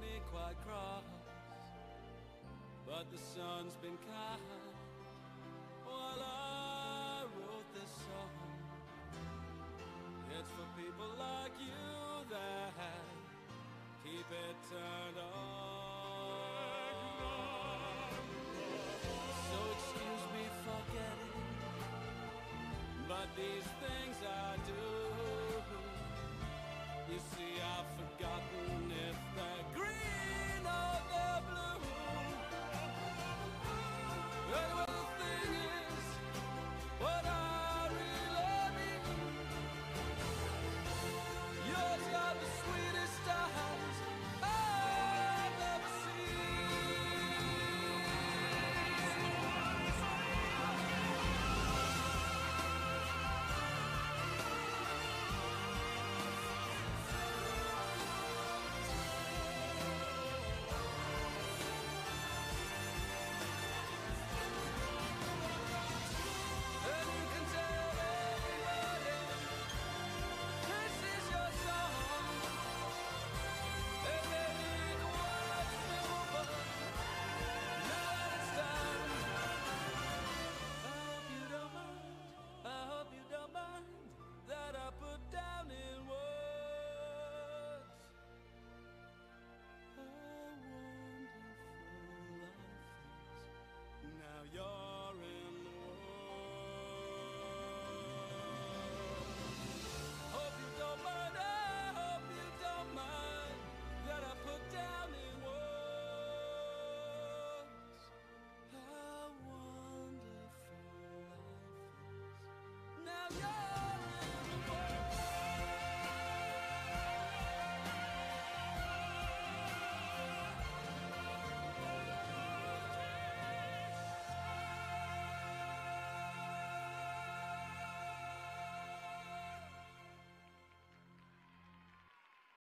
Me quite cross, but the sun's been kind while I wrote this song. It's for people like you that keep it turned on. So excuse me for getting, but these things I do.